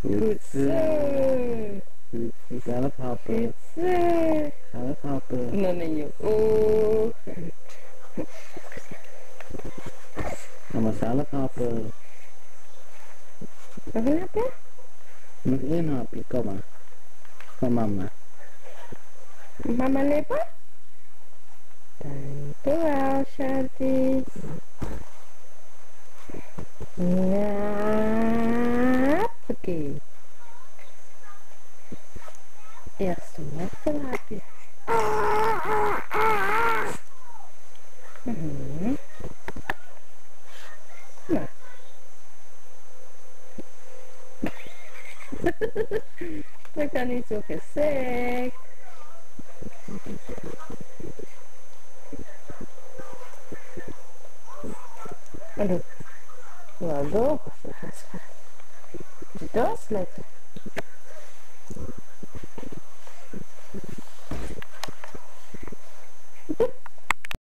Goed zo. Zelf happen. Goed zo. Zelf happen. Dan in je oog. Ga maar zelf happen. Nog een hapje? Nog één hapje, kom maar. Van mama. Mama lippen? Dankjewel, Shanti. é assim, é tilápia. Uhum. Não. Muita gente enlouquecer. Olha, o adoro. Does let